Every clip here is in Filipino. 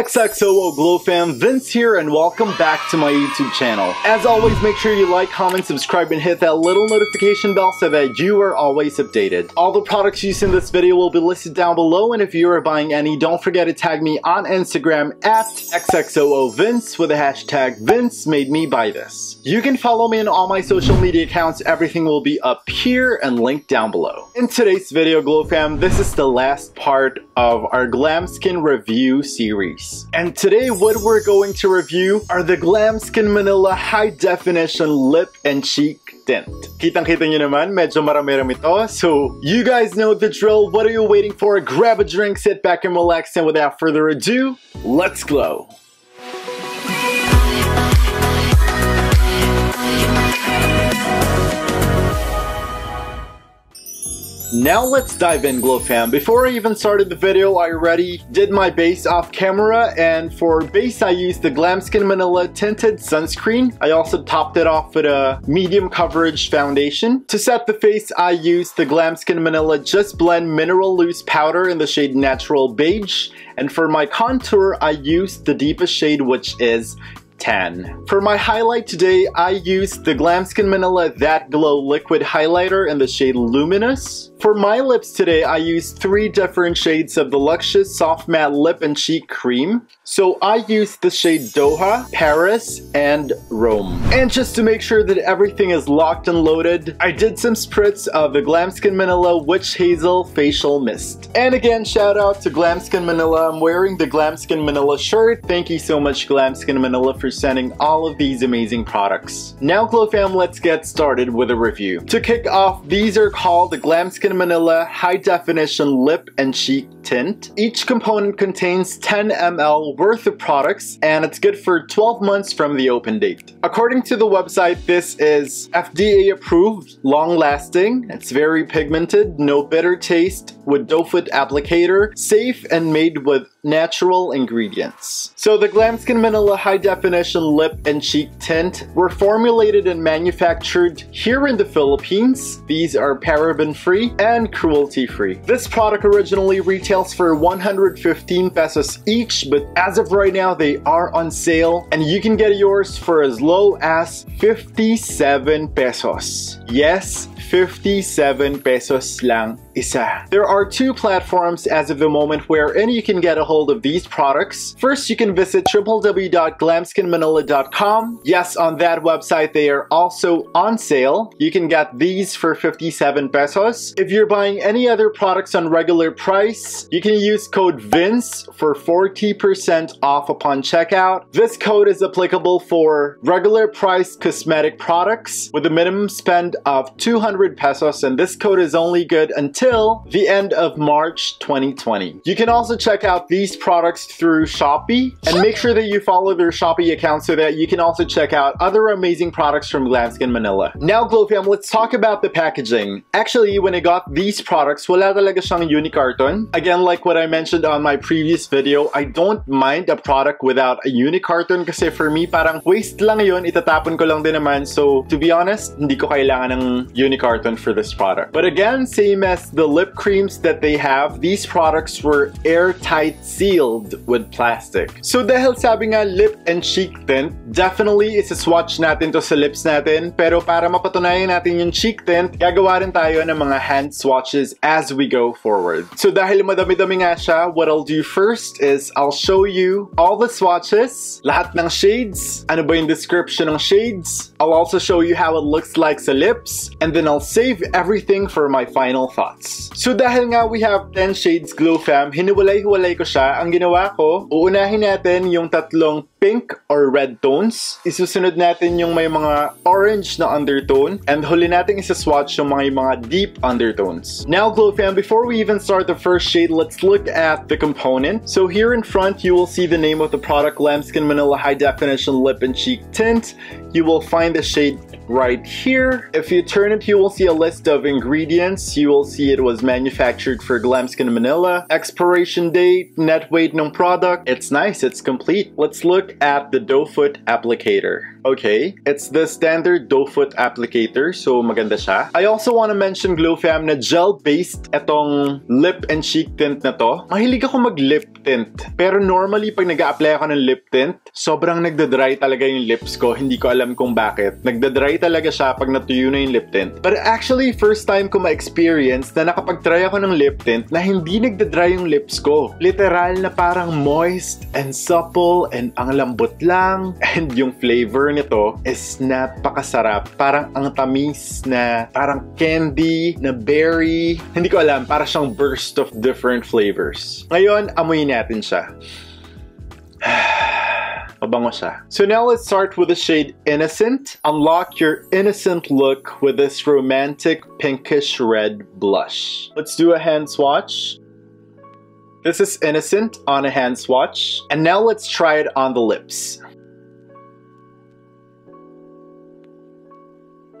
XXOO Glow fam, Vince here and welcome back to my YouTube channel. As always, make sure you like, comment, subscribe, and hit that little notification bell so that you are always updated. All the products used in this video will be listed down below and if you are buying any, don't forget to tag me on Instagram at XXOOVince with the hashtag Vince made me buy this. You can follow me on all my social media accounts, everything will be up here and linked down below. In today's video, Glow fam, this is the last part of our Glam Skin review series. And today what we're going to review are the Glam Skin Manila High Definition Lip and Cheek Tint. Kitang-kita nyo naman, medyo marami-rami to. So, you guys know the drill. What are you waiting for? Grab a drink, sit back and relax, and without further ado, let's glow! Now let's dive in Glow fam. Before I even started the video, I already did my base off camera and for base I used the Glamskin Manila Tinted Sunscreen. I also topped it off with a medium coverage foundation. To set the face, I used the Glamskin Manila Just Blend Mineral Loose Powder in the shade Natural Beige. And for my contour, I used the deepest shade which is 10. For my highlight today, I used the Glamskin Manila That Glow Liquid Highlighter in the shade Luminous. For my lips today, I used three different shades of the Luxus Soft Matte Lip and Cheek Cream. So I used the shade Doha, Paris, and Rome. And just to make sure that everything is locked and loaded, I did some spritz of the Glamskin Manila Witch Hazel Facial Mist. And again, shout out to Glamskin Manila. I'm wearing the Glamskin Manila shirt. Thank you so much Glamskin Manila for sending all of these amazing products. Now Glow fam, let's get started with a review. To kick off, these are called the Glamskin Manila High Definition Lip and Cheek Tint. Each component contains 10 ml worth of products and it's good for 12 months from the open date. According to the website, this is FDA approved, long lasting, it's very pigmented, no bitter taste, with doe foot applicator, safe and made with natural ingredients. So the Glamskin Manila High Definition Lip and Cheek Tint were formulated and manufactured here in the Philippines. These are paraben free and cruelty free. This product originally retails for 115 pesos each, but as of right now they are on sale and you can get yours for as low as 57 pesos. Yes, 57 pesos lang isa. There are two platforms as of the moment wherein you can get a hold of these products. First, you can visit www.glamskinmanila.com. Yes, on that website, they are also on sale. You can get these for 57 pesos. If you're buying any other products on regular price, you can use code VINCE for 40% off upon checkout. This code is applicable for regular price cosmetic products with a minimum spend of 200 pesos and this code is only good until the end of March 2020. You can also check out these products through Shopee and make sure that you follow their Shopee account so that you can also check out other amazing products from Glamskin Manila. Now Glow fam, um, let's talk about the packaging. Actually, when I got these products, wala talaga siyang unicarton. Again, like what I mentioned on my previous video, I don't mind a product without a unicarton kasi for me, parang waste lang yun, itatapon ko lang din naman. So, to be honest, hindi ko kailangan ng unicarton for this product. But again, same as the lip creams that they have, these products were airtight sealed with plastic. So dahil sabi nga lip and cheek tint, definitely is a swatch natin to sa lips natin. Pero para mapatunayan natin yung cheek tint, gagawa rin tayo ng mga hand swatches as we go forward. So dahil madami-dami nga siya, what I'll do first is I'll show you all the swatches, lahat ng shades, ano ba yung description ng shades. I'll also show you how it looks like sa lips, and then I'll save everything for my final thoughts. So dahil nga we have 10 shades Glow Fam, hiniwalay-hiwalay ko siya. Ang ginawa ko, uunahin natin yung tatlong pink or red tones. Isusunod natin yung may mga orange na undertone. And huli natin isa-swatch yung mga, mga deep undertones. Now Glow Fam, before we even start the first shade, let's look at the component. So here in front, you will see the name of the product, Lambskin Manila High Definition Lip and Cheek Tint. You will find the shade right here. If you turn it, you will see a list of ingredients. You will see it was manufactured for Glamskin Manila. Expiration date, net weight ng product. It's nice, it's complete. Let's look at the doe foot applicator. Okay, it's the standard doe foot applicator, so maganda siya. I also want to mention Glow Fam na gel-based etong lip and cheek tint na to. Mahilig ako mag-lip tint. Pero normally, pag nag apply ako ng lip tint, sobrang nagda-dry talaga yung lips ko. Hindi ko alam kung bakit. Nagda-dry talaga siya pag natuyo na yung lip tint. But actually, first time ko ma-experience na nakapag-try ako ng lip tint na hindi nagda-dry yung lips ko. Literal na parang moist and supple and ang lambot lang. And yung flavor nito is napakasarap. Parang ang tamis na parang candy, na berry. Hindi ko alam, para siyang burst of different flavors. Ngayon, amoy natin siya. Siya. So now let's start with the shade Innocent. Unlock your innocent look with this romantic pinkish red blush. Let's do a hand swatch. This is Innocent on a hand swatch. And now let's try it on the lips.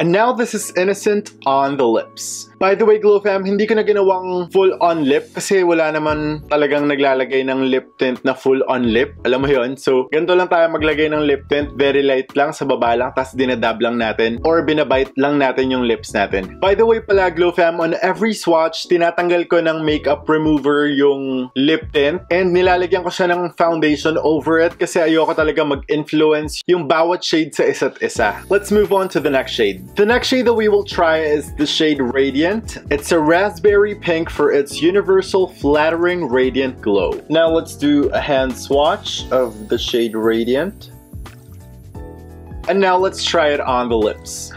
And now this is Innocent on the lips. By the way, Glow Fam, hindi ko na ginawang full-on lip kasi wala naman talagang naglalagay ng lip tint na full-on lip. Alam mo yon So, ganito lang tayo maglagay ng lip tint. Very light lang, sa baba lang, tapos dinadab lang natin or binabite lang natin yung lips natin. By the way pala, Glow Fam, on every swatch, tinatanggal ko ng makeup remover yung lip tint and nilalagyan ko siya ng foundation over it kasi ayoko talaga mag-influence yung bawat shade sa isa't isa. Let's move on to the next shade. The next shade that we will try is the shade Radiant. It's a raspberry pink for its universal flattering radiant glow. Now let's do a hand swatch of the shade Radiant. And now let's try it on the lips.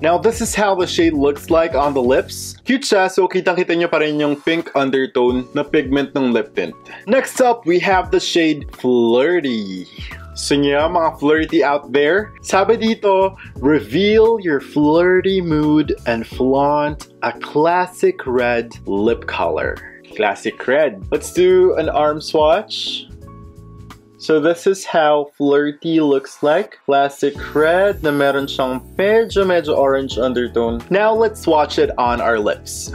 Now, this is how the shade looks like on the lips. Cute siya, so kitang-kita nyo pa rin yung pink undertone na pigment ng lip tint. Next up, we have the shade Flirty. So mga flirty out there, sabi dito, reveal your flirty mood and flaunt a classic red lip color. Classic red. Let's do an arm swatch. So this is how flirty looks like. Classic red na meron siyang medyo medyo orange undertone. Now let's swatch it on our lips.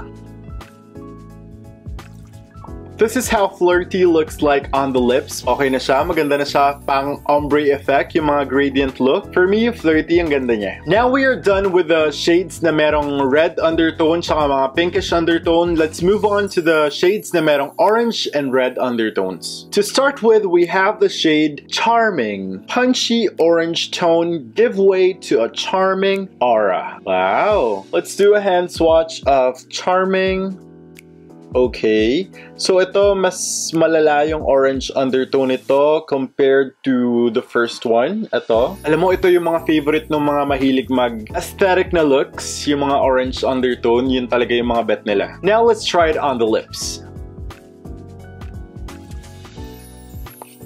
This is how flirty looks like on the lips. Okay na siya, maganda na siya, pang ombre effect, yung mga gradient look. For me, flirty ang ganda niya. Now we are done with the shades na merong red undertone tsaka mga pinkish undertone. Let's move on to the shades na merong orange and red undertones. To start with, we have the shade Charming. Punchy orange tone give way to a charming aura. Wow! Let's do a hand swatch of Charming Okay. So ito, mas malala yung orange undertone nito compared to the first one. Ito. Alam mo, ito yung mga favorite ng mga mahilig mag-aesthetic na looks. Yung mga orange undertone, yun talaga yung mga bet nila. Now, let's try it on the lips.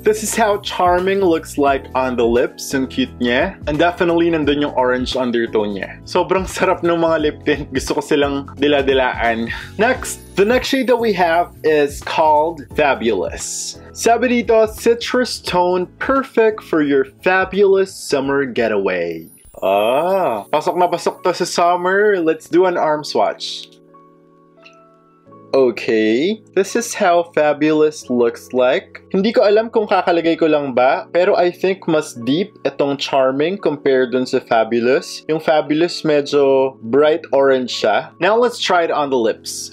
This is how charming looks like on the lips. Ang cute niya. And definitely nandun yung orange undertone niya. Sobrang sarap ng mga lip tint. Gusto ko silang dila-dilaan. Next, the next shade that we have is called Fabulous. Sabi dito, citrus tone perfect for your fabulous summer getaway. Ah, pasok na pasok to sa summer. Let's do an arm swatch. Okay, this is how Fabulous looks like. Hindi ko alam kung kakalagay ko lang ba, pero I think mas deep itong Charming compared dun sa Fabulous. Yung Fabulous medyo bright orange siya. Now let's try it on the lips.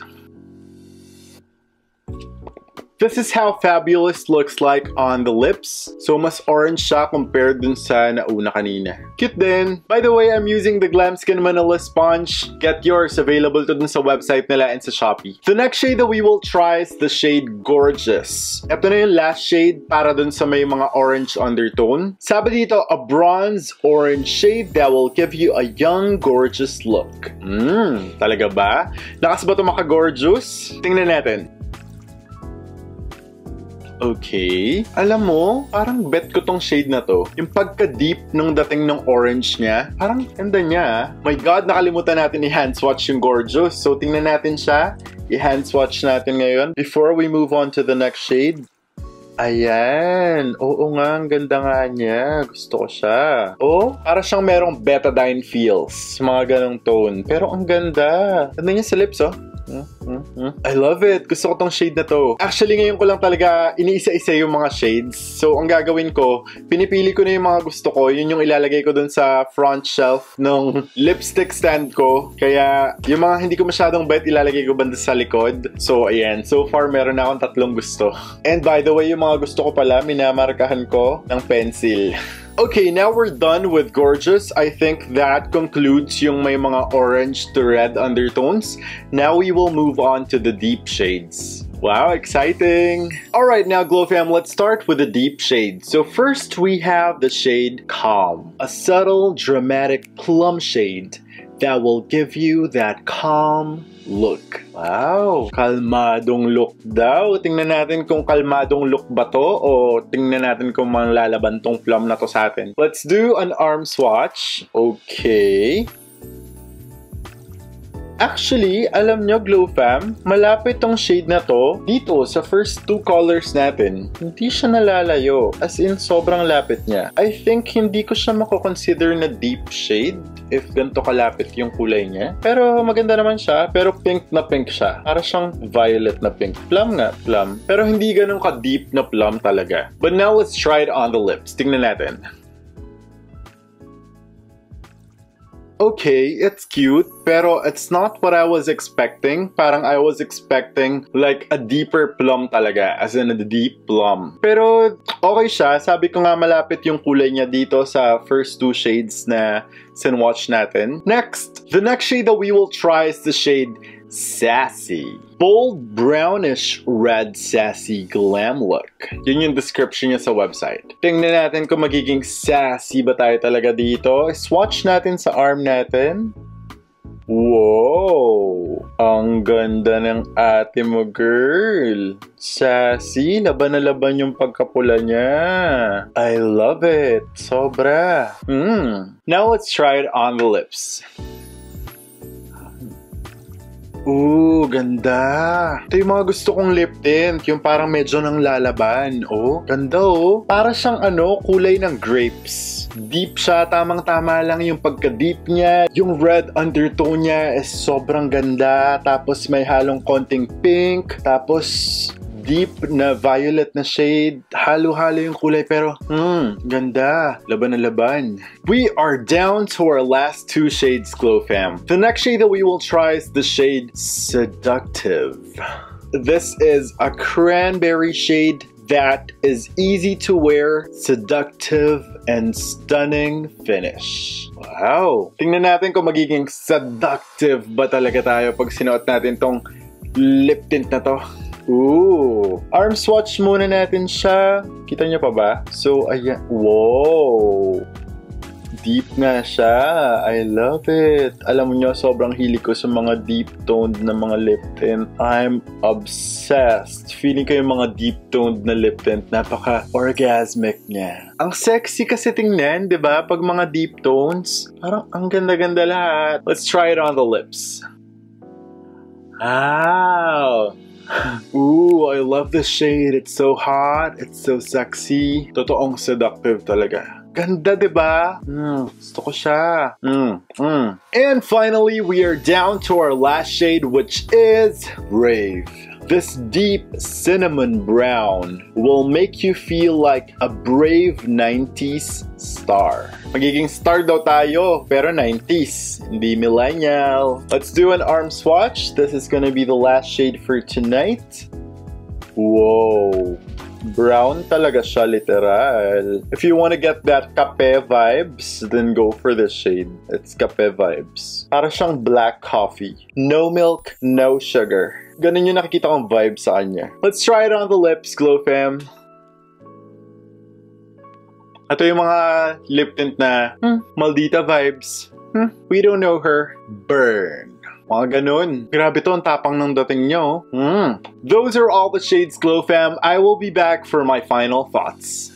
This is how Fabulous looks like on the lips. So, mas orange siya compared dun sa nauna kanina. Cute din! By the way, I'm using the Glam Skin Manila Sponge. Get yours available to dun sa website nila and sa Shopee. The next shade that we will try is the shade Gorgeous. Ito na yung last shade para dun sa may mga orange undertone. Sabi dito, a bronze orange shade that will give you a young, gorgeous look. Mmm, talaga ba? Lakas ba ito maka-gorgeous? Tingnan natin. Okay. Alam mo, parang bet ko tong shade na to. Yung pagka-deep nung dating ng orange niya, parang ganda niya. Ah. My God, nakalimutan natin i-hand swatch yung Gorgeous. So, tingnan natin siya. I-hand swatch natin ngayon before we move on to the next shade. Ayan. Oo nga, ang ganda nga niya. Gusto ko siya. Oh, para siyang merong betadine feels. Mga ganong tone. Pero ang ganda. Ganda niya sa lips, oh. I love it. Gusto ko tong shade na to. Actually, ngayon ko lang talaga iniisa-isa yung mga shades. So, ang gagawin ko, pinipili ko na yung mga gusto ko. Yun yung ilalagay ko dun sa front shelf ng lipstick stand ko. Kaya, yung mga hindi ko masyadong bet, ilalagay ko banda sa likod. So, ayan. So far, meron na akong tatlong gusto. And by the way, yung mga gusto ko pala, minamarkahan ko ng pencil. Okay, now we're done with Gorgeous. I think that concludes yung may mga orange to red undertones. Now we will move on to the deep shades. Wow, exciting! Alright, now Glow Fam, let's start with the deep shade. So first we have the shade Calm, a subtle, dramatic plum shade that will give you that calm look. Wow! Kalmadong look daw. Tingnan natin kung kalmadong look ba to o tingnan natin kung manglalaban tong plum na to sa atin. Let's do an arm swatch. Okay. Actually, alam nyo, Glow Fam, malapit tong shade na to dito sa first two colors natin. Hindi siya nalalayo. As in, sobrang lapit niya. I think hindi ko siya mako-consider na deep shade if ganito kalapit yung kulay niya. Pero maganda naman siya. Pero pink na pink siya. Para siyang violet na pink. Plum nga, plum. Pero hindi ganun ka-deep na plum talaga. But now let's try it on the lips. Tingnan natin. Okay, it's cute, pero it's not what I was expecting. Parang I was expecting like a deeper plum talaga, as in a deep plum. Pero okay siya, sabi ko nga malapit yung kulay niya dito sa first two shades na sinwatch natin. Next, the next shade that we will try is the shade Sassy. Bold brownish red sassy glam look. Yun yung description niya sa website. Tingnan natin kung magiging sassy ba tayo talaga dito. Swatch natin sa arm natin. Wow! Ang ganda ng ate mo, girl. Sassy, laban na laban yung pagkapula niya. I love it. Sobra. Hmm. Now let's try it on the lips. Ooh, ganda. Ito yung mga gusto kong lip tint. Yung parang medyo nang lalaban. Oh, ganda oh. Para siyang ano, kulay ng grapes. Deep siya, tamang-tama lang yung pagka-deep niya. Yung red undertone niya is sobrang ganda. Tapos may halong konting pink. Tapos deep na violet na shade. Halo-halo yung kulay pero, hmm, ganda. Laban na laban. We are down to our last two shades, Glow Fam. The next shade that we will try is the shade Seductive. This is a cranberry shade that is easy to wear, seductive, and stunning finish. Wow! Tingnan natin kung magiging seductive ba talaga tayo pag sinuot natin tong lip tint na to. Ooh. Arm swatch muna natin siya. Kita niyo pa ba? So, ayan. Wow. Deep nga siya. I love it. Alam niyo, sobrang hilig ko sa mga deep-toned na mga lip tint. I'm obsessed. Feeling ko yung mga deep-toned na lip tint, napaka-orgasmic niya. Ang sexy kasi tingnan, di ba? Pag mga deep tones, parang ang ganda-ganda lahat. Let's try it on the lips. Wow! Ooh, I love this shade. It's so hot. It's so sexy. Totoong seductive talaga. Ganda, di ba? Mm, gusto ko siya. Mm, mm. And finally, we are down to our last shade, which is Brave. This deep cinnamon brown will make you feel like a brave 90s star. Magiging star daw tayo, pero 90s, hindi millennial. Let's do an arm swatch. This is gonna be the last shade for tonight. Whoa. Brown talaga siya, literal. If you want to get that kape vibes, then go for this shade. It's kape vibes. Para siyang black coffee. No milk, no sugar. Ganun yung nakikita kong vibe sa kanya. Let's try it on the lips, Glow Fam. Ito yung mga lip tint na hmm, Maldita vibes. Hmm, we don't know her. Burn. Mga ganun. Grabe to, ang tapang ng dating nyo. Mm. Those are all the shades, Glow Fam. I will be back for my final thoughts.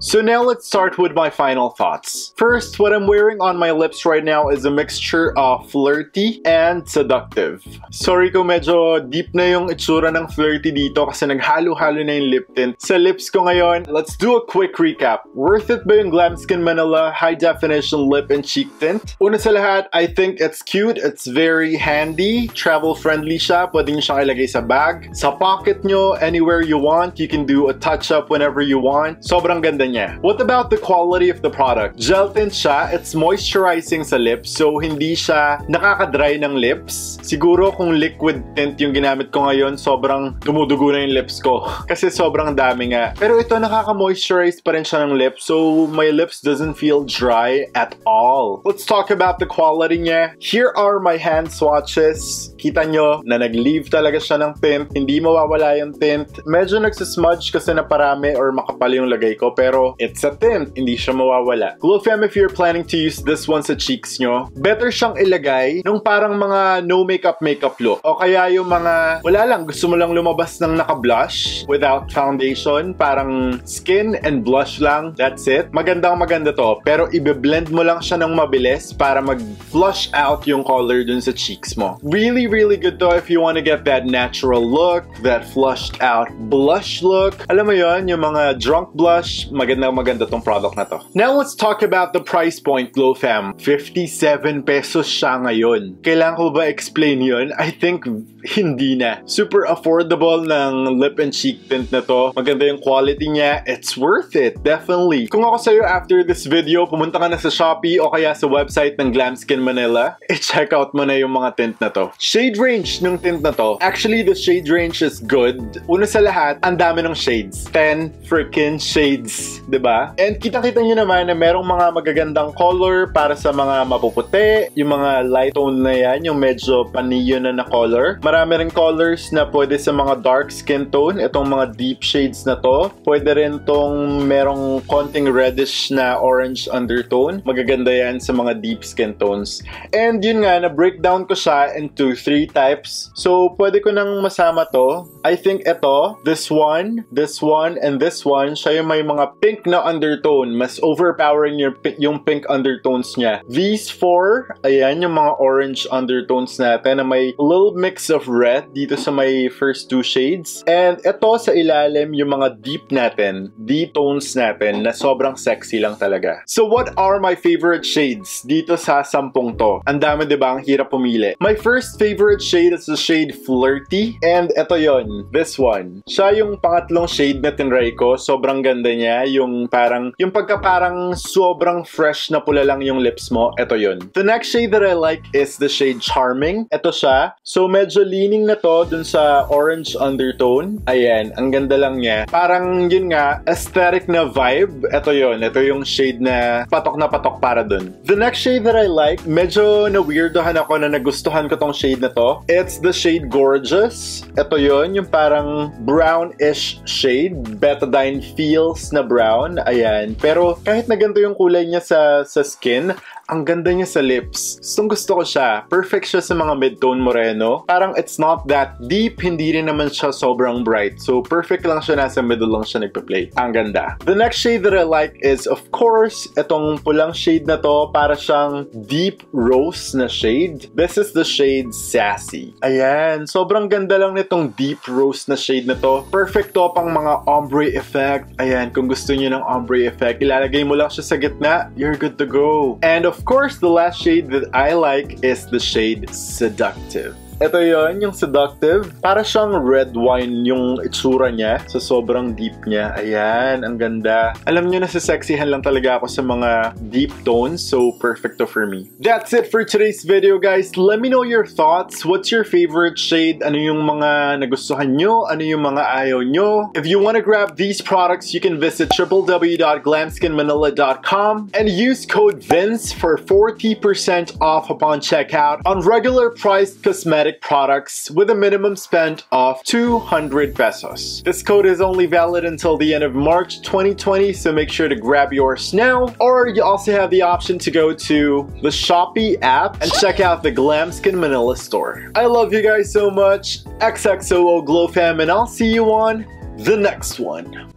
So now let's start with my final thoughts. First, what I'm wearing on my lips right now is a mixture of flirty and seductive. Sorry ko medyo deep na yung itsura ng flirty dito kasi naghalo-halo na yung lip tint. Sa lips ko ngayon, let's do a quick recap. Worth it ba yung Glam Skin Manila High Definition Lip and Cheek Tint? Una sa lahat, I think it's cute, it's very handy, travel friendly siya, pwede nyo siyang ilagay sa bag. Sa pocket nyo, anywhere you want, you can do a touch-up whenever you want. Sobrang ganda niya. What about the quality of the product? Gel tint siya, it's moisturizing sa lips, so hindi siya nakaka-dry ng lips. Siguro kung liquid tint yung ginamit ko ngayon, sobrang dumudugo na yung lips ko. Kasi sobrang dami nga. Pero ito, nakaka-moisturize pa rin siya ng lips, so my lips doesn't feel dry at all. Let's talk about the quality niya. Here are my hand swatches. Kita nyo na nag-leave talaga siya ng tint. Hindi mawawala yung tint. Medyo nagsasmudge kasi na parami or makapal yung lagay ko, pero it's a tint, hindi siya mawawala. Glow if you're planning to use this one sa cheeks nyo, better siyang ilagay nung parang mga no makeup makeup look. O kaya yung mga, wala lang, gusto mo lang lumabas ng naka-blush without foundation, parang skin and blush lang, that's it. Magandang maganda to, pero ibe-blend mo lang siya ng mabilis para mag-flush out yung color dun sa cheeks mo. Really, really good to if you want to get that natural look, that flushed out blush look. Alam mo yon yung mga drunk blush, maganda magandang maganda tong product na to. Now let's talk about the price point, Glow Fam. 57 pesos siya ngayon. Kailangan ko ba explain yun? I think hindi na. Super affordable ng lip and cheek tint na to. Maganda yung quality niya. It's worth it, definitely. Kung ako sa'yo after this video, pumunta ka na sa Shopee o kaya sa website ng Glam Skin Manila, i-check out mo na yung mga tint na to. Shade range ng tint na to. Actually, the shade range is good. Una sa lahat, ang dami ng shades. 10 freaking shades 'di ba? And kita-kita niyo naman na merong mga magagandang color para sa mga mapuputi, yung mga light tone na yan, yung medyo paniyo na na color. Marami rin colors na pwede sa mga dark skin tone, itong mga deep shades na to. Pwede rin tong merong konting reddish na orange undertone. Magaganda yan sa mga deep skin tones. And yun nga, na breakdown ko siya into three types. So, pwede ko nang masama to. I think ito, this one, this one, and this one, siya yung may mga pink pink na undertone. Mas overpowering yung, yung pink undertones niya. These four, ayan, yung mga orange undertones natin na may little mix of red dito sa may first two shades. And ito sa ilalim, yung mga deep natin, deep tones natin na sobrang sexy lang talaga. So what are my favorite shades dito sa sampung to? Ang dami diba? Ang hirap pumili. My first favorite shade is the shade Flirty. And ito yon this one. Siya yung pangatlong shade na tinry ko. Sobrang ganda niya. Yung yung parang, yung pagka parang sobrang fresh na pula lang yung lips mo, ito yun. The next shade that I like is the shade Charming. Ito siya. So medyo leaning na to dun sa orange undertone. Ayan, ang ganda lang niya. Parang yun nga, aesthetic na vibe. Ito yun. Ito yung shade na patok na patok para dun. The next shade that I like, medyo na-weirdohan ako na nagustuhan ko tong shade na to. It's the shade Gorgeous. Ito yun, yung parang brownish shade. Betadine feels na brown brown, ayan. Pero kahit na ganito yung kulay niya sa, sa skin, ang ganda niya sa lips. Gustong gusto ko siya. Perfect siya sa mga mid-tone moreno. Parang it's not that deep, hindi rin naman siya sobrang bright. So perfect lang siya, nasa middle lang siya nagpa-play. Ang ganda. The next shade that I like is of course, itong pulang shade na to, para siyang deep rose na shade. This is the shade Sassy. Ayan, sobrang ganda lang nitong deep rose na shade na to. Perfect to pang mga ombre effect. Ayan, kung gusto niyo ng ombre effect, ilalagay mo lang siya sa gitna, you're good to go. And of course, the last shade that I like is the shade Seductive. Ito yon yung seductive. Para siyang red wine yung itsura niya sa sobrang deep niya. Ayan, ang ganda. Alam niyo, nasa-sexihan lang talaga ako sa mga deep tones, so perfecto for me. That's it for today's video, guys. Let me know your thoughts. What's your favorite shade? Ano yung mga nagustuhan nyo? Ano yung mga ayaw nyo? If you want to grab these products, you can visit www.glamskinmanila.com and use code VINCE for 40% off upon checkout on regular priced cosmetics cosmetic products with a minimum spend of 200 pesos. This code is only valid until the end of March 2020, so make sure to grab yours now. Or you also have the option to go to the Shopee app and check out the Glam Skin Manila store. I love you guys so much. XXOO Glow Fam, and I'll see you on the next one.